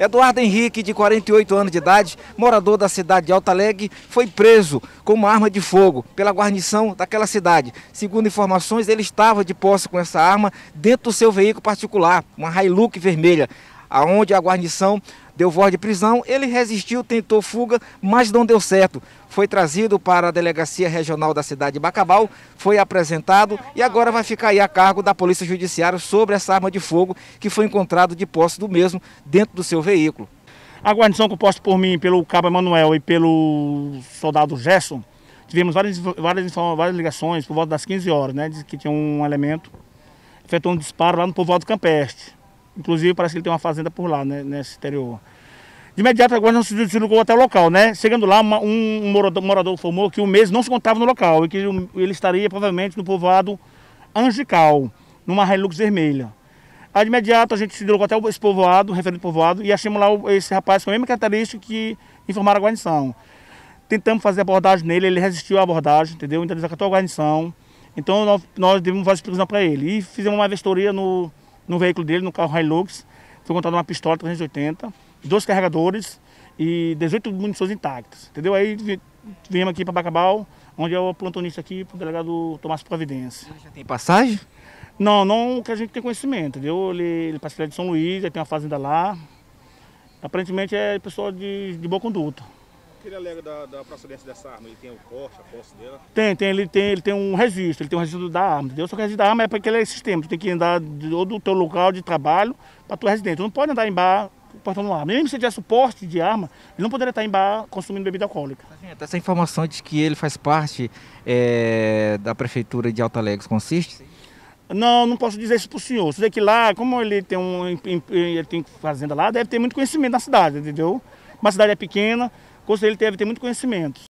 Eduardo Henrique, de 48 anos de idade, morador da cidade de Alta Alegre, foi preso com uma arma de fogo pela guarnição daquela cidade. Segundo informações, ele estava de posse com essa arma dentro do seu veículo particular, uma Hilux vermelha, aonde a guarnição deu voz de prisão. Ele resistiu, tentou fuga, mas não deu certo. Foi trazido para a Delegacia Regional da cidade de Bacabal, foi apresentado e agora vai ficar aí a cargo da Polícia Judiciária sobre essa arma de fogo que foi encontrado de posse do mesmo dentro do seu veículo. A guarnição composta por mim, pelo cabo Emanuel e pelo soldado Gerson, tivemos várias, várias, várias ligações por volta das 15 horas, né, de que tinha um elemento efetuou um disparo lá no povoado Campestre. Inclusive, parece que ele tem uma fazenda por lá, né, nesse exterior. De imediato, agora não se deslocou até o local, né? Chegando lá, uma, um morador, morador informou que o mês não se contava no local e que ele estaria provavelmente no povoado Angical, numa Hilux vermelha. Aí, de imediato, a gente se deslocou até esse povoado, referente povoado, e achamos lá esse rapaz com a mesma característica que informaram a guarnição. Tentamos fazer abordagem nele, ele resistiu à abordagem, entendeu? Então, ele desacatou a guarnição. Então, nós, nós devemos fazer prisão para ele. E fizemos uma vistoria no, no veículo dele, no carro Hilux. Foi encontrada uma pistola 380, dois carregadores e 18 munições intactas. Entendeu? Aí viemos aqui para Bacabal, onde é o plantonista aqui, para o delegado Tomás Providência. Ele já tem passagem? Não, não que a gente tem conhecimento, entendeu? Ele, ele participa de São Luís, ele tem uma fazenda lá. Aparentemente é pessoa de, de boa conduta. O que ele alega da, da procedência dessa arma? Ele tem o porte, a posse dela? Tem, tem, ele tem, ele tem um registro, ele tem um registro da arma, entendeu? Só que o registro da arma é para aquele sistema, tu tem que andar do, do teu local de trabalho para tua residência. Tu não pode andar em bar portando arma. Mesmo se tiver suporte de arma, ele não poderia estar em bar consumindo bebida alcoólica. Essa informação de que ele faz parte é, da prefeitura de Alta Alegre consiste? Não, não posso dizer isso para o senhor. Vê que lá, como ele tem, um, ele tem fazenda lá, deve ter muito conhecimento na cidade, entendeu? Uma cidade é pequena, com ele deve ter muito conhecimento.